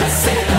I said